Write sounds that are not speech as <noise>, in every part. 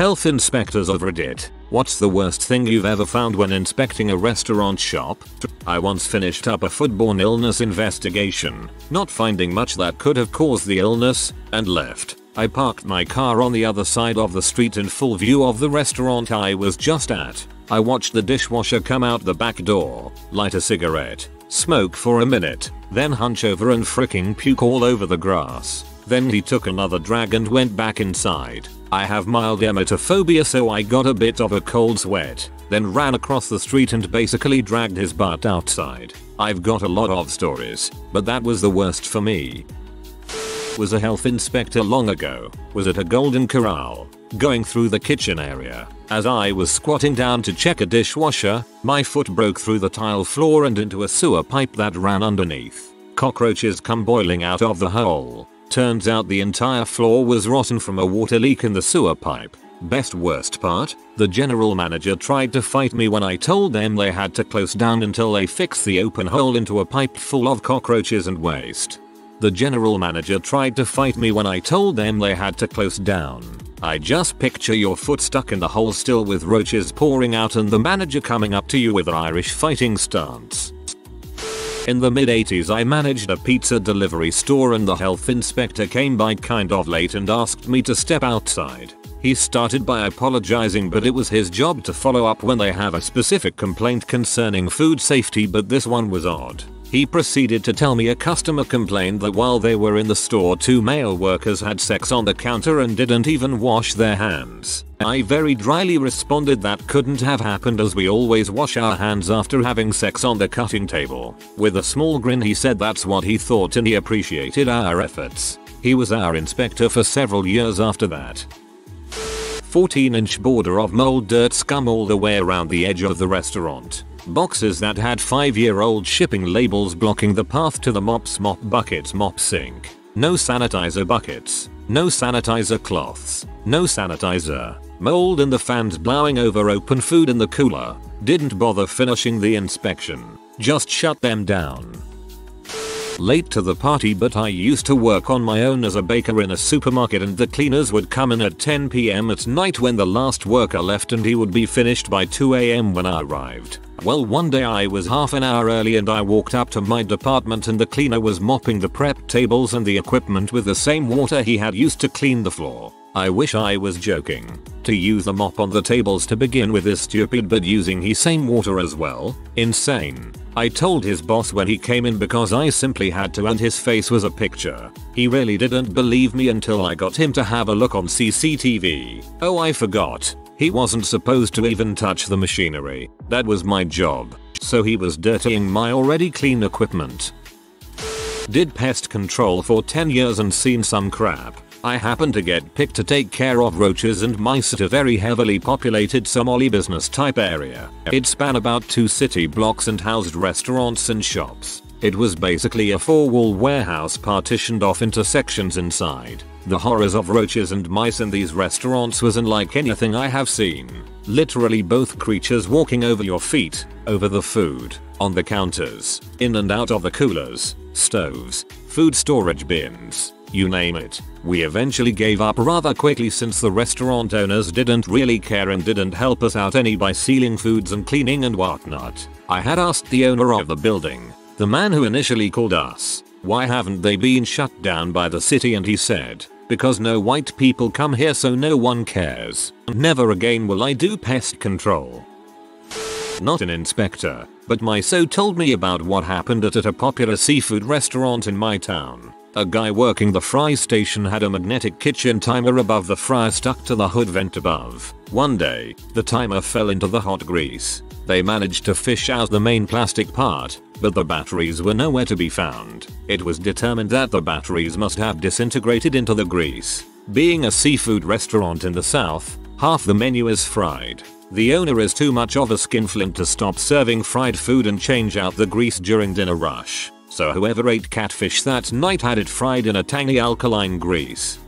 Health inspectors of Reddit. What's the worst thing you've ever found when inspecting a restaurant shop? I once finished up a foodborne illness investigation, not finding much that could have caused the illness, and left. I parked my car on the other side of the street in full view of the restaurant I was just at. I watched the dishwasher come out the back door, light a cigarette, smoke for a minute, then hunch over and fricking puke all over the grass. Then he took another drag and went back inside. I have mild emetophobia so I got a bit of a cold sweat, then ran across the street and basically dragged his butt outside. I've got a lot of stories, but that was the worst for me. Was a health inspector long ago, was at a Golden Corral, going through the kitchen area. As I was squatting down to check a dishwasher, my foot broke through the tile floor and into a sewer pipe that ran underneath. Cockroaches come boiling out of the hole. Turns out the entire floor was rotten from a water leak in the sewer pipe. Best worst part, the general manager tried to fight me when I told them they had to close down until they fixed the open hole into a pipe full of cockroaches and waste. The general manager tried to fight me when I told them they had to close down. I just picture your foot stuck in the hole still with roaches pouring out and the manager coming up to you with an Irish fighting stance. In the mid 80s I managed a pizza delivery store and the health inspector came by kind of late and asked me to step outside. He started by apologizing but it was his job to follow up when they have a specific complaint concerning food safety but this one was odd. He proceeded to tell me a customer complained that while they were in the store two male workers had sex on the counter and didn't even wash their hands. I very dryly responded that couldn't have happened as we always wash our hands after having sex on the cutting table. With a small grin he said that's what he thought and he appreciated our efforts. He was our inspector for several years after that. 14 inch border of mold dirt scum all the way around the edge of the restaurant. Boxes that had 5 year old shipping labels blocking the path to the mops mop buckets mop sink. No sanitizer buckets. No sanitizer cloths. No sanitizer. Mold in the fans blowing over open food in the cooler. Didn't bother finishing the inspection. Just shut them down late to the party but I used to work on my own as a baker in a supermarket and the cleaners would come in at 10pm at night when the last worker left and he would be finished by 2am when I arrived. Well one day I was half an hour early and I walked up to my department and the cleaner was mopping the prep tables and the equipment with the same water he had used to clean the floor. I wish I was joking. To use the mop on the tables to begin with is stupid but using he same water as well? Insane. I told his boss when he came in because I simply had to and his face was a picture. He really didn't believe me until I got him to have a look on CCTV. Oh I forgot. He wasn't supposed to even touch the machinery. That was my job. So he was dirtying my already clean equipment. Did pest control for 10 years and seen some crap. I happened to get picked to take care of roaches and mice at a very heavily populated Somali business type area. It span about two city blocks and housed restaurants and shops. It was basically a four-wall warehouse partitioned off into sections inside. The horrors of roaches and mice in these restaurants was unlike anything I have seen. Literally both creatures walking over your feet, over the food, on the counters, in and out of the coolers, stoves, food storage bins, you name it. We eventually gave up rather quickly since the restaurant owners didn't really care and didn't help us out any by sealing foods and cleaning and whatnot. I had asked the owner of the building, the man who initially called us, why haven't they been shut down by the city and he said, because no white people come here so no one cares. Never again will I do pest control. Not an inspector, but my so told me about what happened at, at a popular seafood restaurant in my town. A guy working the fry station had a magnetic kitchen timer above the fryer stuck to the hood vent above. One day, the timer fell into the hot grease. They managed to fish out the main plastic part, but the batteries were nowhere to be found. It was determined that the batteries must have disintegrated into the grease. Being a seafood restaurant in the south, half the menu is fried. The owner is too much of a skinflint to stop serving fried food and change out the grease during dinner rush so whoever ate catfish that night had it fried in a tangy alkaline grease.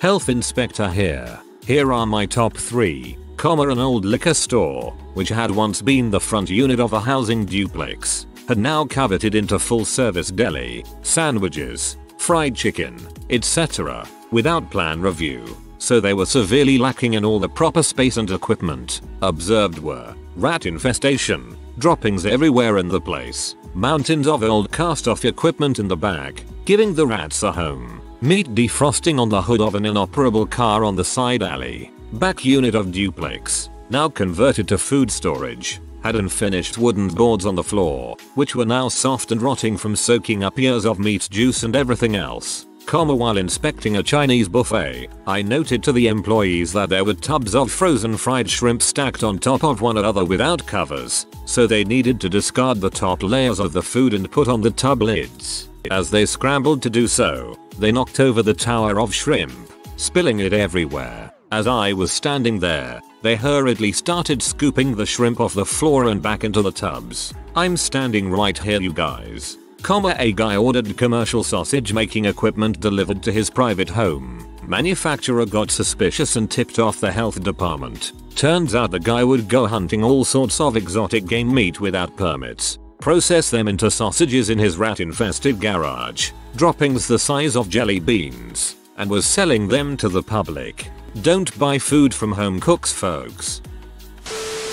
Health inspector here. Here are my top 3. Comma an old liquor store, which had once been the front unit of a housing duplex, had now coveted into full service deli, sandwiches, fried chicken, etc. without plan review. so they were severely lacking in all the proper space and equipment. Observed were rat infestation, droppings everywhere in the place, mountains of old cast off equipment in the back, giving the rats a home, meat defrosting on the hood of an inoperable car on the side alley, back unit of duplex, now converted to food storage, had unfinished wooden boards on the floor, which were now soft and rotting from soaking up years of meat juice and everything else. Comma while inspecting a Chinese buffet, I noted to the employees that there were tubs of frozen fried shrimp stacked on top of one another without covers, so they needed to discard the top layers of the food and put on the tub lids. As they scrambled to do so, they knocked over the tower of shrimp, spilling it everywhere. As I was standing there, they hurriedly started scooping the shrimp off the floor and back into the tubs. I'm standing right here you guys. A guy ordered commercial sausage making equipment delivered to his private home. Manufacturer got suspicious and tipped off the health department. Turns out the guy would go hunting all sorts of exotic game meat without permits, process them into sausages in his rat infested garage, droppings the size of jelly beans, and was selling them to the public. Don't buy food from home cooks folks.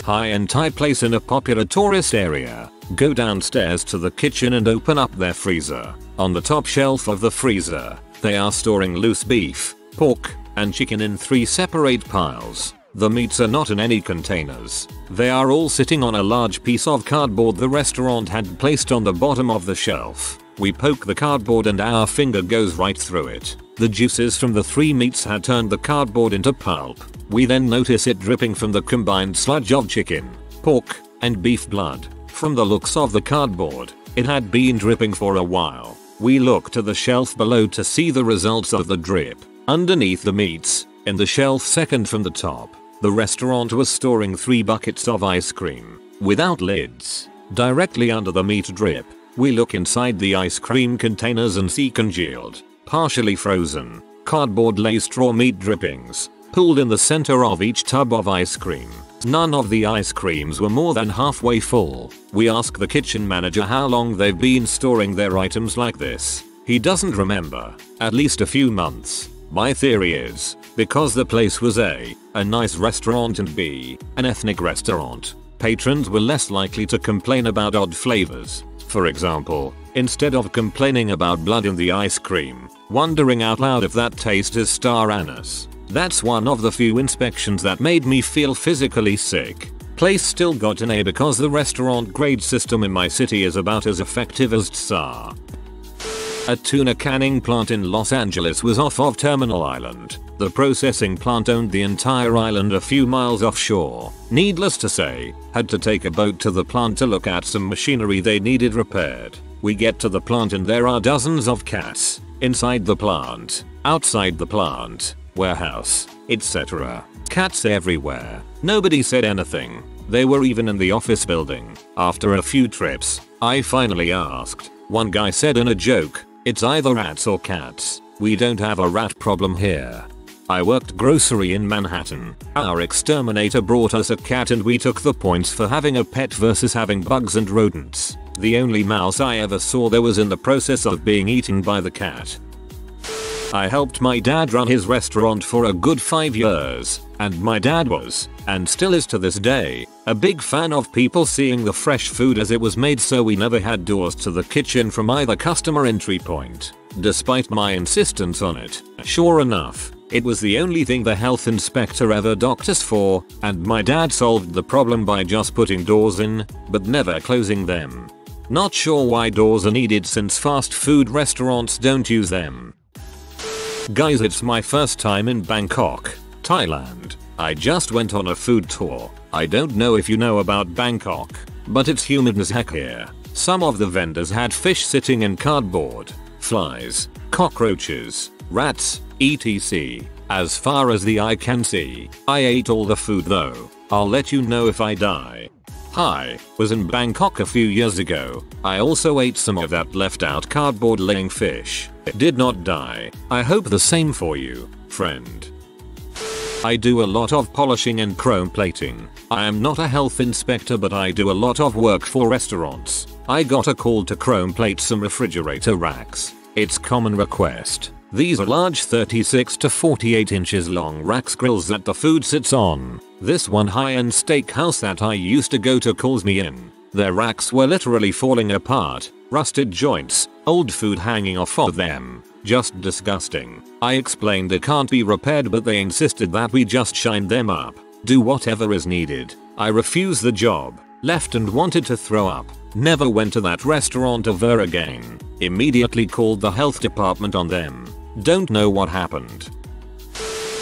High-end Thai place in a popular tourist area. Go downstairs to the kitchen and open up their freezer. On the top shelf of the freezer, they are storing loose beef, pork, and chicken in three separate piles. The meats are not in any containers. They are all sitting on a large piece of cardboard the restaurant had placed on the bottom of the shelf. We poke the cardboard and our finger goes right through it. The juices from the three meats had turned the cardboard into pulp. We then notice it dripping from the combined sludge of chicken, pork, and beef blood. From the looks of the cardboard, it had been dripping for a while. We look to the shelf below to see the results of the drip. Underneath the meats, in the shelf second from the top, the restaurant was storing three buckets of ice cream, without lids. Directly under the meat drip, we look inside the ice cream containers and see congealed, partially frozen, cardboard laced raw meat drippings, pooled in the center of each tub of ice cream. None of the ice creams were more than halfway full. We ask the kitchen manager how long they've been storing their items like this. He doesn't remember. At least a few months. My theory is, because the place was A, a nice restaurant and B, an ethnic restaurant, patrons were less likely to complain about odd flavors. For example, instead of complaining about blood in the ice cream, wondering out loud if that taste is star anise. That's one of the few inspections that made me feel physically sick. Place still got an A because the restaurant grade system in my city is about as effective as TSAR. A tuna canning plant in Los Angeles was off of Terminal Island. The processing plant owned the entire island a few miles offshore. Needless to say, had to take a boat to the plant to look at some machinery they needed repaired. We get to the plant and there are dozens of cats. Inside the plant, outside the plant, warehouse, etc. Cats everywhere. Nobody said anything. They were even in the office building. After a few trips, I finally asked. One guy said in a joke, it's either rats or cats. We don't have a rat problem here. I worked grocery in Manhattan. Our exterminator brought us a cat and we took the points for having a pet versus having bugs and rodents. The only mouse I ever saw there was in the process of being eaten by the cat. I helped my dad run his restaurant for a good 5 years, and my dad was, and still is to this day, a big fan of people seeing the fresh food as it was made so we never had doors to the kitchen from either customer entry point. Despite my insistence on it, sure enough, it was the only thing the health inspector ever docked us for, and my dad solved the problem by just putting doors in, but never closing them. Not sure why doors are needed since fast food restaurants don't use them. Guys it's my first time in Bangkok, Thailand. I just went on a food tour. I don't know if you know about Bangkok, but it's humid as heck here. Some of the vendors had fish sitting in cardboard, flies, cockroaches, rats, etc. As far as the eye can see, I ate all the food though. I'll let you know if I die. Hi, was in Bangkok a few years ago. I also ate some of that left out cardboard laying fish. It Did not die. I hope the same for you, friend. I do a lot of polishing and chrome plating. I am not a health inspector but I do a lot of work for restaurants. I got a call to chrome plate some refrigerator racks. It's common request. These are large 36 to 48 inches long racks grills that the food sits on. This one high-end steakhouse that I used to go to calls me in. Their racks were literally falling apart, rusted joints, old food hanging off of them. Just disgusting. I explained it can't be repaired but they insisted that we just shine them up. Do whatever is needed. I refused the job, left and wanted to throw up. Never went to that restaurant ever again. Immediately called the health department on them. Don't know what happened.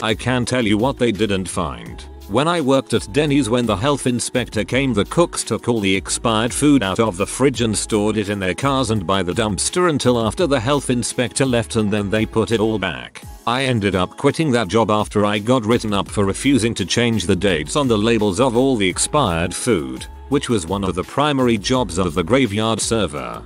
I can tell you what they didn't find. When I worked at Denny's when the health inspector came the cooks took all the expired food out of the fridge and stored it in their cars and by the dumpster until after the health inspector left and then they put it all back. I ended up quitting that job after I got written up for refusing to change the dates on the labels of all the expired food, which was one of the primary jobs of the graveyard server.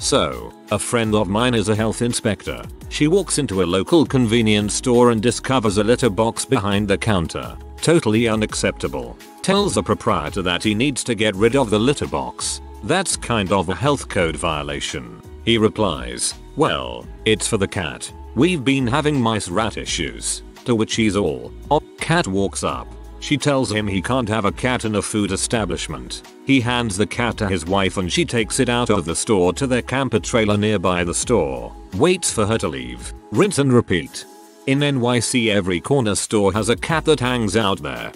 So, a friend of mine is a health inspector. She walks into a local convenience store and discovers a litter box behind the counter. Totally unacceptable. Tells the proprietor that he needs to get rid of the litter box. That's kind of a health code violation. He replies, well, it's for the cat. We've been having mice rat issues. To which he's all, oh, cat walks up. She tells him he can't have a cat in a food establishment. He hands the cat to his wife and she takes it out of the store to their camper trailer nearby the store. Waits for her to leave. Rinse and repeat. In NYC every corner store has a cat that hangs out there.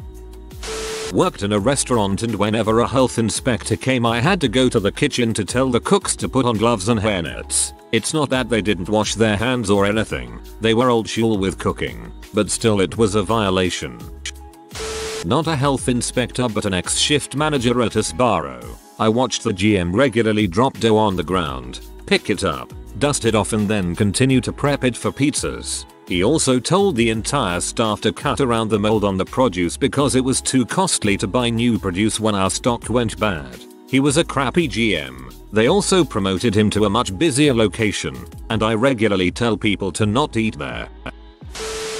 Worked in a restaurant and whenever a health inspector came I had to go to the kitchen to tell the cooks to put on gloves and hairnets. It's not that they didn't wash their hands or anything, they were old school with cooking, but still it was a violation. Not a health inspector but an ex-shift manager at a Sbarro. I watched the GM regularly drop dough on the ground, pick it up, dust it off and then continue to prep it for pizzas. He also told the entire staff to cut around the mold on the produce because it was too costly to buy new produce when our stock went bad. He was a crappy GM. They also promoted him to a much busier location, and I regularly tell people to not eat there.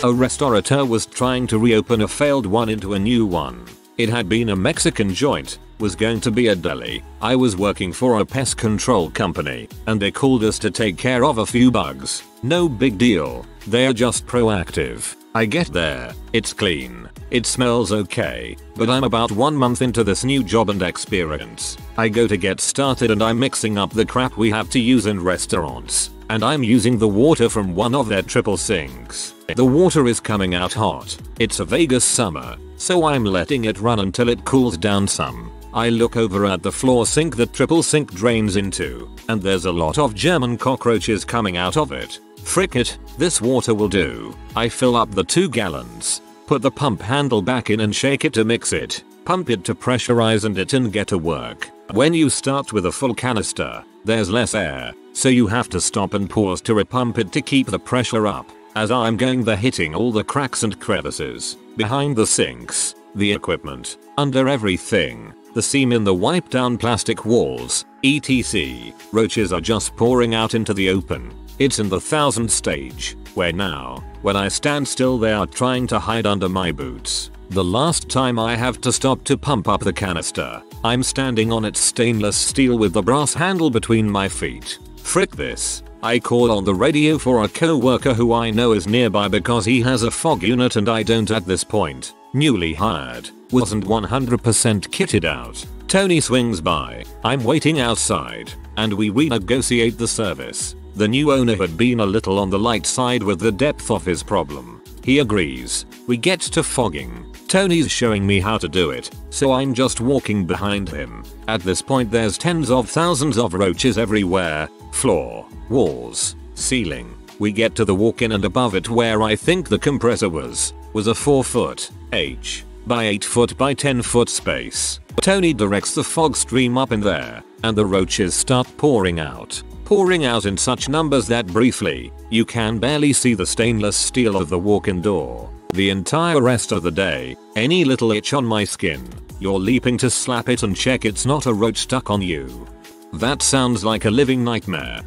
A restaurateur was trying to reopen a failed one into a new one. It had been a Mexican joint, was going to be a deli. I was working for a pest control company, and they called us to take care of a few bugs. No big deal. They're just proactive. I get there, it's clean, it smells okay, but I'm about one month into this new job and experience. I go to get started and I'm mixing up the crap we have to use in restaurants, and I'm using the water from one of their triple sinks. The water is coming out hot. It's a Vegas summer, so I'm letting it run until it cools down some. I look over at the floor sink that triple sink drains into, and there's a lot of German cockroaches coming out of it. Frick it, this water will do. I fill up the 2 gallons, put the pump handle back in and shake it to mix it, pump it to pressurize and it and get to work. When you start with a full canister, there's less air, so you have to stop and pause to repump it to keep the pressure up. As I'm going there hitting all the cracks and crevices, behind the sinks, the equipment, under everything, the seam in the wipe down plastic walls, etc. Roaches are just pouring out into the open. It's in the thousand stage, where now, when I stand still they are trying to hide under my boots. The last time I have to stop to pump up the canister, I'm standing on its stainless steel with the brass handle between my feet. Frick this. I call on the radio for a co-worker who I know is nearby because he has a fog unit and I don't at this point. Newly hired. Wasn't 100% kitted out. Tony swings by. I'm waiting outside. And we renegotiate the service. The new owner had been a little on the light side with the depth of his problem. He agrees. We get to fogging. Tony's showing me how to do it, so I'm just walking behind him. At this point there's tens of thousands of roaches everywhere, floor, walls, ceiling. We get to the walk-in and above it where I think the compressor was, was a 4 foot, h, by 8 foot by 10 foot space. Tony directs the fog stream up in there, and the roaches start pouring out. Pouring out in such numbers that briefly, you can barely see the stainless steel of the walk-in door. The entire rest of the day, any little itch on my skin, you're leaping to slap it and check it's not a roach stuck on you. That sounds like a living nightmare.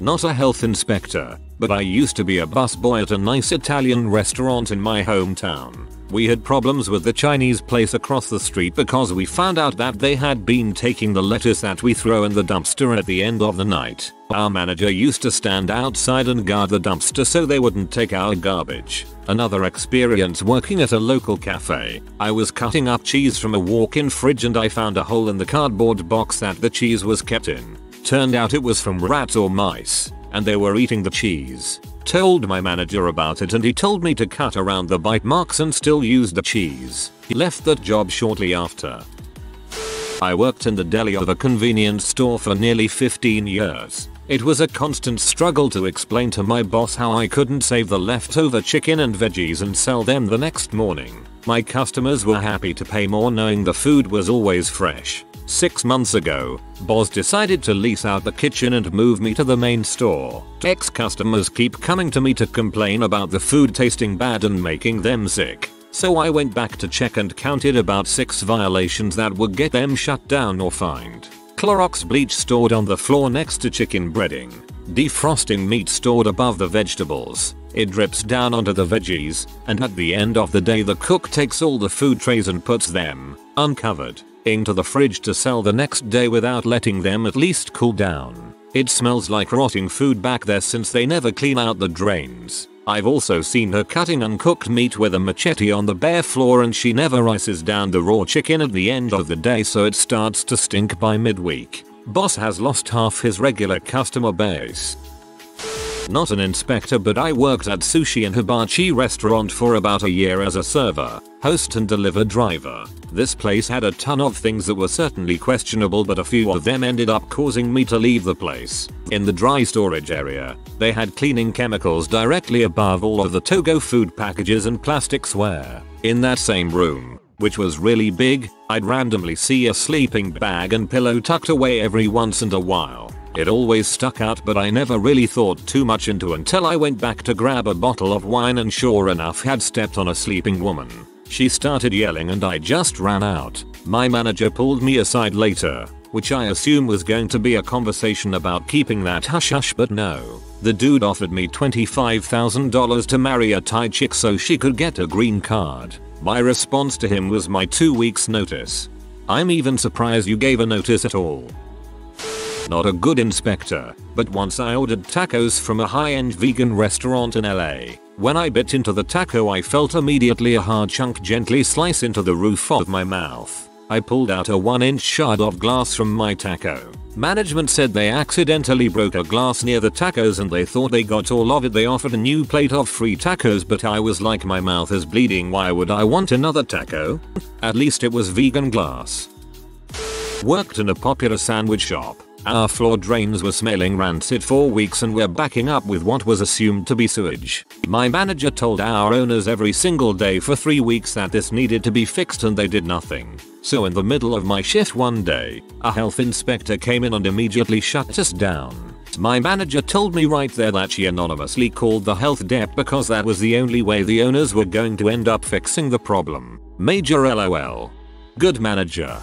Not a health inspector, but I used to be a busboy at a nice Italian restaurant in my hometown. We had problems with the Chinese place across the street because we found out that they had been taking the lettuce that we throw in the dumpster at the end of the night. Our manager used to stand outside and guard the dumpster so they wouldn't take our garbage. Another experience working at a local cafe. I was cutting up cheese from a walk-in fridge and I found a hole in the cardboard box that the cheese was kept in. Turned out it was from rats or mice and they were eating the cheese. Told my manager about it and he told me to cut around the bite marks and still use the cheese. He left that job shortly after. I worked in the deli of a convenience store for nearly 15 years. It was a constant struggle to explain to my boss how I couldn't save the leftover chicken and veggies and sell them the next morning. My customers were happy to pay more knowing the food was always fresh. Six months ago, Boss decided to lease out the kitchen and move me to the main store. Ex-customers keep coming to me to complain about the food tasting bad and making them sick. So I went back to check and counted about 6 violations that would get them shut down or fined. Clorox bleach stored on the floor next to chicken breading. Defrosting meat stored above the vegetables. It drips down onto the veggies, and at the end of the day the cook takes all the food trays and puts them, uncovered, into the fridge to sell the next day without letting them at least cool down. It smells like rotting food back there since they never clean out the drains. I've also seen her cutting uncooked meat with a machete on the bare floor and she never ices down the raw chicken at the end of the day so it starts to stink by midweek. Boss has lost half his regular customer base. Not an inspector but I worked at sushi and hibachi restaurant for about a year as a server, host and deliver driver. This place had a ton of things that were certainly questionable but a few of them ended up causing me to leave the place. In the dry storage area, they had cleaning chemicals directly above all of the to-go food packages and plasticware. In that same room, which was really big, I'd randomly see a sleeping bag and pillow tucked away every once in a while. It always stuck out but I never really thought too much into until I went back to grab a bottle of wine and sure enough had stepped on a sleeping woman. She started yelling and I just ran out. My manager pulled me aside later, which I assume was going to be a conversation about keeping that hush hush but no. The dude offered me $25,000 to marry a Thai chick so she could get a green card. My response to him was my 2 weeks notice. I'm even surprised you gave a notice at all. Not a good inspector, but once I ordered tacos from a high-end vegan restaurant in LA. When I bit into the taco I felt immediately a hard chunk gently slice into the roof of my mouth. I pulled out a 1 inch shard of glass from my taco. Management said they accidentally broke a glass near the tacos and they thought they got all of it. They offered a new plate of free tacos but I was like my mouth is bleeding why would I want another taco? <laughs> At least it was vegan glass. Worked in a popular sandwich shop. Our floor drains were smelling rancid for weeks and we're backing up with what was assumed to be sewage. My manager told our owners every single day for 3 weeks that this needed to be fixed and they did nothing. So in the middle of my shift one day, a health inspector came in and immediately shut us down. My manager told me right there that she anonymously called the health dep because that was the only way the owners were going to end up fixing the problem. Major LOL. Good manager.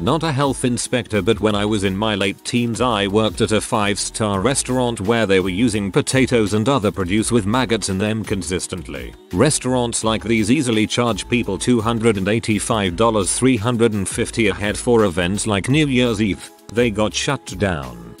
Not a health inspector but when I was in my late teens I worked at a 5 star restaurant where they were using potatoes and other produce with maggots in them consistently. Restaurants like these easily charge people $285 350 a head for events like New Year's Eve. They got shut down.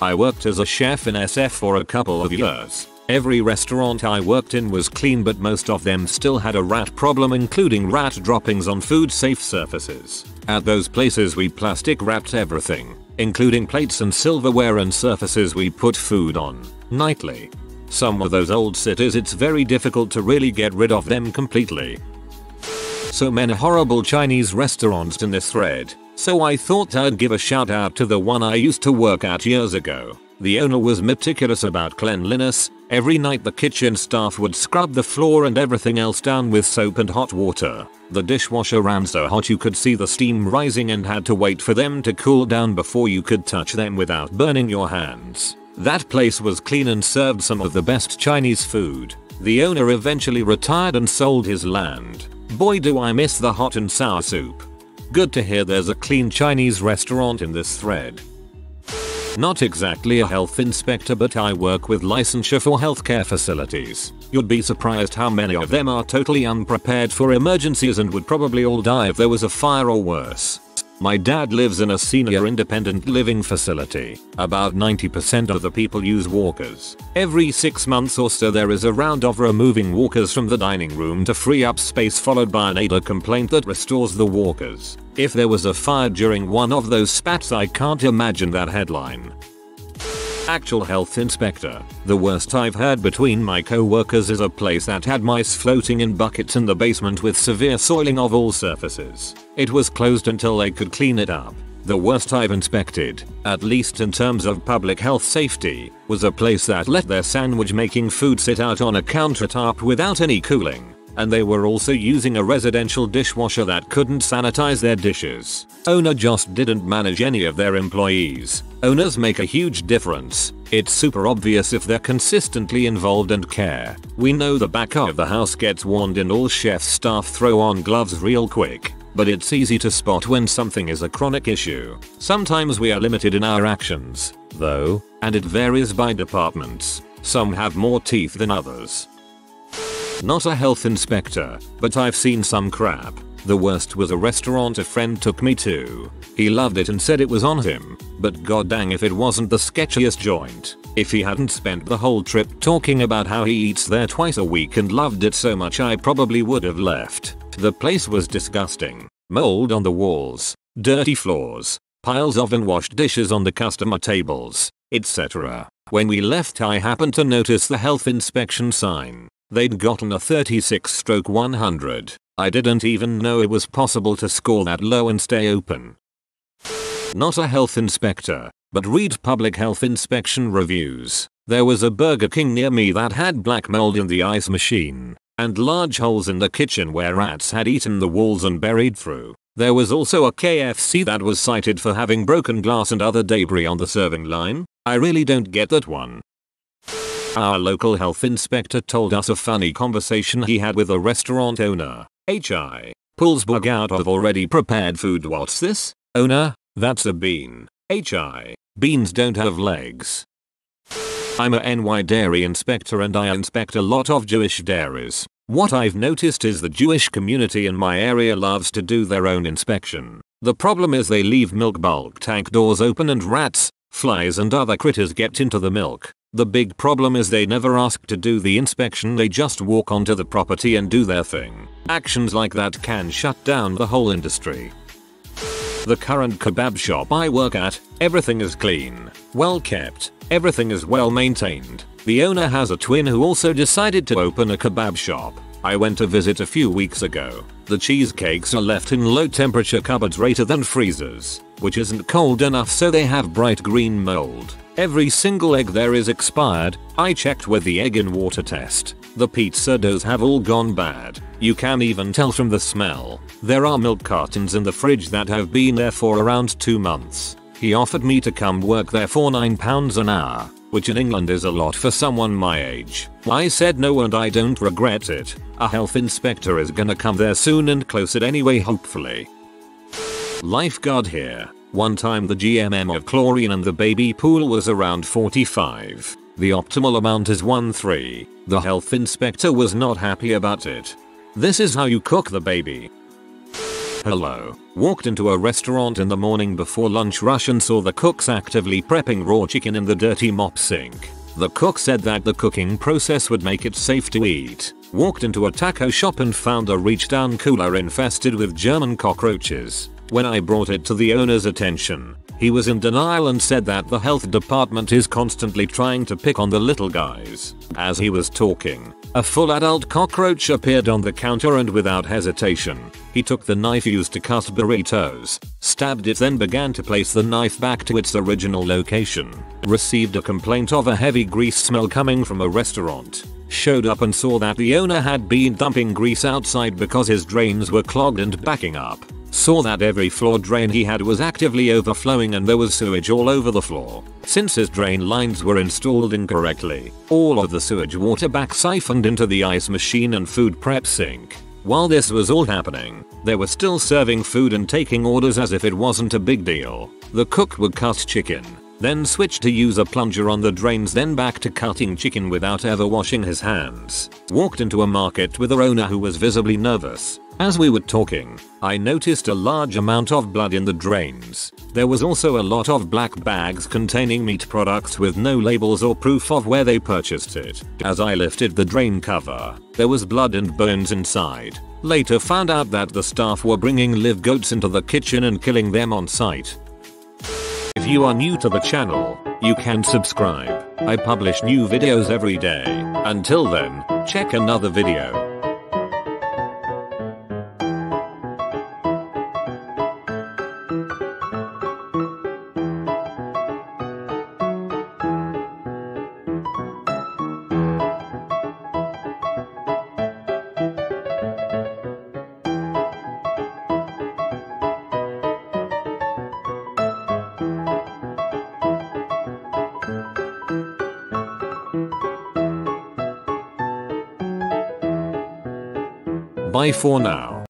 I worked as a chef in SF for a couple of years. Every restaurant I worked in was clean but most of them still had a rat problem including rat droppings on food safe surfaces. At those places we plastic wrapped everything, including plates and silverware and surfaces we put food on, nightly. Some of those old cities it's very difficult to really get rid of them completely. So many horrible Chinese restaurants in this thread, so I thought I'd give a shout out to the one I used to work at years ago. The owner was meticulous about cleanliness, every night the kitchen staff would scrub the floor and everything else down with soap and hot water. The dishwasher ran so hot you could see the steam rising and had to wait for them to cool down before you could touch them without burning your hands. That place was clean and served some of the best Chinese food. The owner eventually retired and sold his land. Boy do I miss the hot and sour soup. Good to hear there's a clean Chinese restaurant in this thread. Not exactly a health inspector but I work with licensure for healthcare facilities. You'd be surprised how many of them are totally unprepared for emergencies and would probably all die if there was a fire or worse. My dad lives in a senior independent living facility. About 90% of the people use walkers. Every 6 months or so there is a round of removing walkers from the dining room to free up space followed by an ADA complaint that restores the walkers. If there was a fire during one of those spats I can't imagine that headline. Actual health inspector. The worst I've heard between my co-workers is a place that had mice floating in buckets in the basement with severe soiling of all surfaces. It was closed until they could clean it up. The worst I've inspected, at least in terms of public health safety, was a place that let their sandwich making food sit out on a countertop without any cooling and they were also using a residential dishwasher that couldn't sanitize their dishes. Owner just didn't manage any of their employees. Owners make a huge difference. It's super obvious if they're consistently involved and care. We know the back of the house gets warned and all chef staff throw on gloves real quick. But it's easy to spot when something is a chronic issue. Sometimes we are limited in our actions, though, and it varies by departments. Some have more teeth than others. Not a health inspector, but I've seen some crap. The worst was a restaurant a friend took me to. He loved it and said it was on him, but god dang if it wasn't the sketchiest joint. If he hadn't spent the whole trip talking about how he eats there twice a week and loved it so much I probably would have left. The place was disgusting. Mold on the walls, dirty floors, piles of unwashed dishes on the customer tables, etc. When we left I happened to notice the health inspection sign. They'd gotten a 36 stroke 100. I didn't even know it was possible to score that low and stay open. Not a health inspector, but read public health inspection reviews. There was a Burger King near me that had black mold in the ice machine, and large holes in the kitchen where rats had eaten the walls and buried through. There was also a KFC that was cited for having broken glass and other debris on the serving line. I really don't get that one. Our local health inspector told us a funny conversation he had with a restaurant owner. HI. Pulls bug out of already prepared food what's this? Owner, that's a bean. HI. Beans don't have legs. I'm a NY dairy inspector and I inspect a lot of Jewish dairies. What I've noticed is the Jewish community in my area loves to do their own inspection. The problem is they leave milk bulk tank doors open and rats, flies and other critters get into the milk. The big problem is they never ask to do the inspection they just walk onto the property and do their thing. Actions like that can shut down the whole industry. The current kebab shop I work at, everything is clean, well kept, everything is well maintained. The owner has a twin who also decided to open a kebab shop. I went to visit a few weeks ago. The cheesecakes are left in low temperature cupboards rated than freezers, which isn't cold enough so they have bright green mold. Every single egg there is expired. I checked with the egg in water test. The pizza doughs have all gone bad. You can even tell from the smell. There are milk cartons in the fridge that have been there for around 2 months. He offered me to come work there for £9 an hour, which in England is a lot for someone my age. I said no and I don't regret it. A health inspector is gonna come there soon and close it anyway hopefully. Lifeguard here. One time the GMM of chlorine in the baby pool was around 45. The optimal amount is 1-3. The health inspector was not happy about it. This is how you cook the baby. Hello. Walked into a restaurant in the morning before lunch rush and saw the cooks actively prepping raw chicken in the dirty mop sink. The cook said that the cooking process would make it safe to eat. Walked into a taco shop and found a reach down cooler infested with German cockroaches. When I brought it to the owner's attention, he was in denial and said that the health department is constantly trying to pick on the little guys. As he was talking, a full adult cockroach appeared on the counter and without hesitation, he took the knife used to cut burritos, stabbed it then began to place the knife back to its original location. Received a complaint of a heavy grease smell coming from a restaurant. Showed up and saw that the owner had been dumping grease outside because his drains were clogged and backing up. Saw that every floor drain he had was actively overflowing and there was sewage all over the floor. Since his drain lines were installed incorrectly, all of the sewage water back siphoned into the ice machine and food prep sink. While this was all happening, they were still serving food and taking orders as if it wasn't a big deal. The cook would cut chicken, then switch to use a plunger on the drains then back to cutting chicken without ever washing his hands. Walked into a market with a owner who was visibly nervous. As we were talking, I noticed a large amount of blood in the drains. There was also a lot of black bags containing meat products with no labels or proof of where they purchased it. As I lifted the drain cover, there was blood and bones inside. Later found out that the staff were bringing live goats into the kitchen and killing them on site. If you are new to the channel, you can subscribe. I publish new videos every day. Until then, check another video. Bye for now.